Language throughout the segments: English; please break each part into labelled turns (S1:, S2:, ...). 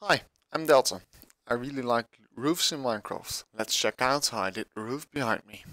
S1: Hi, I'm Delta. I really like roofs in Minecraft. Let's check out how I did the roof behind me.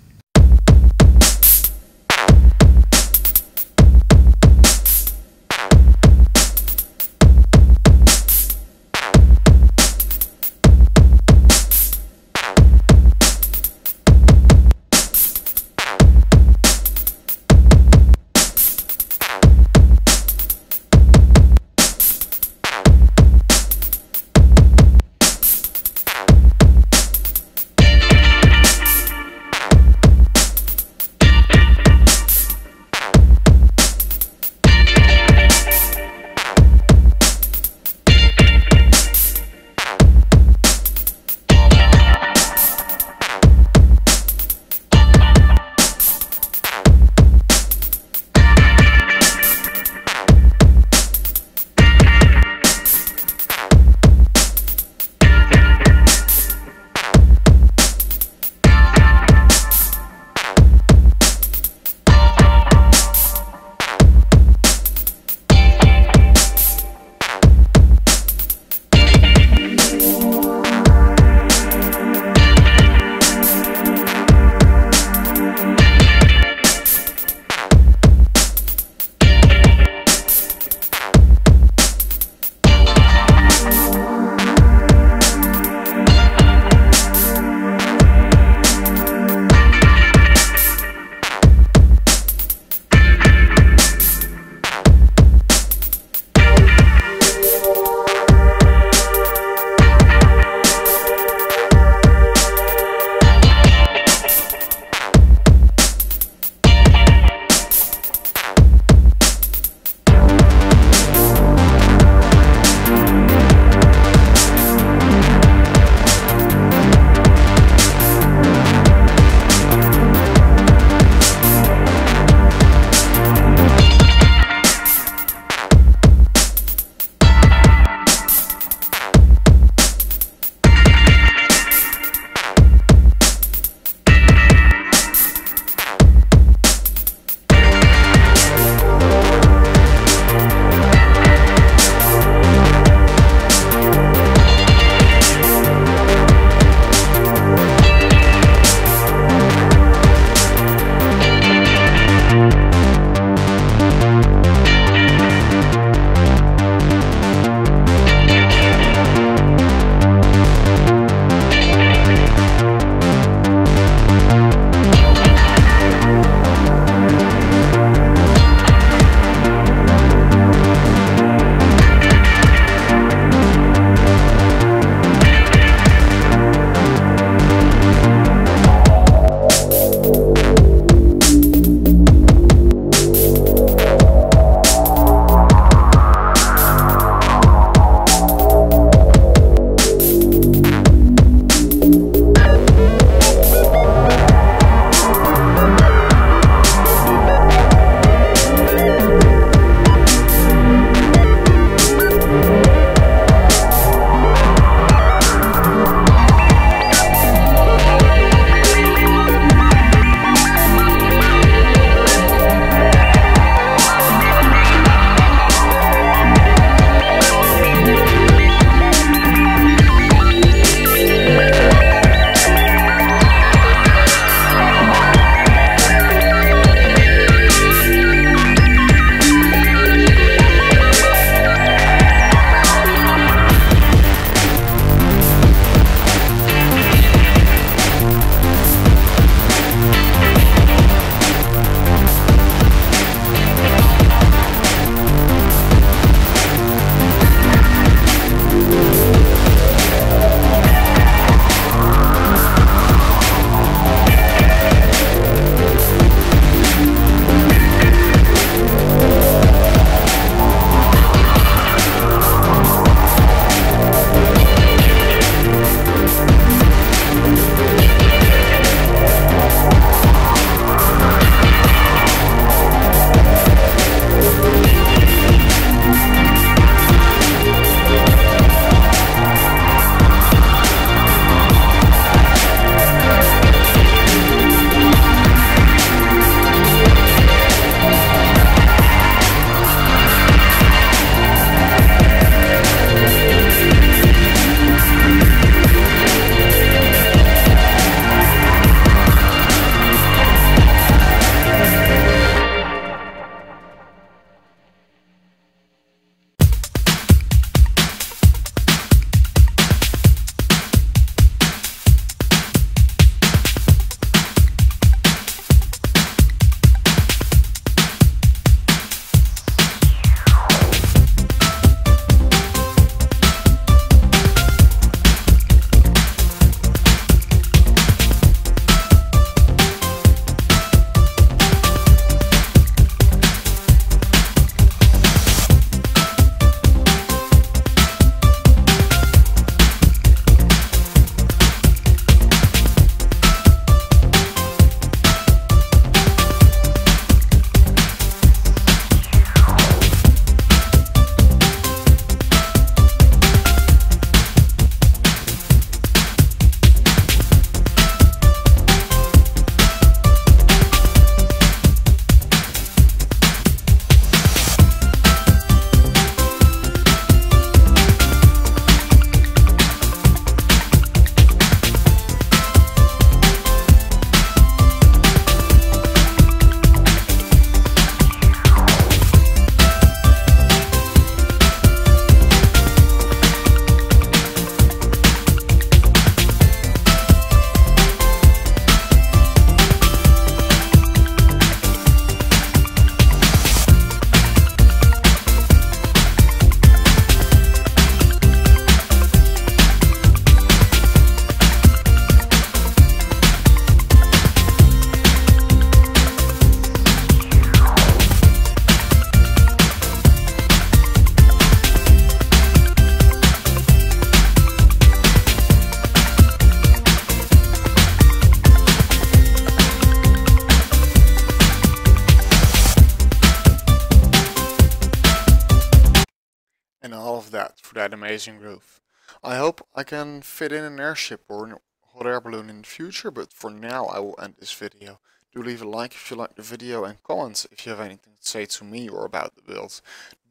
S1: That amazing roof. I hope I can fit in an airship or a hot air balloon in the future, but for now I will end this video. Do leave a like if you like the video and comments if you have anything to say to me or about the build.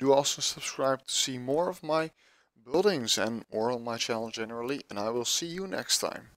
S1: Do also subscribe to see more of my buildings and more on my channel generally and I will see you next time.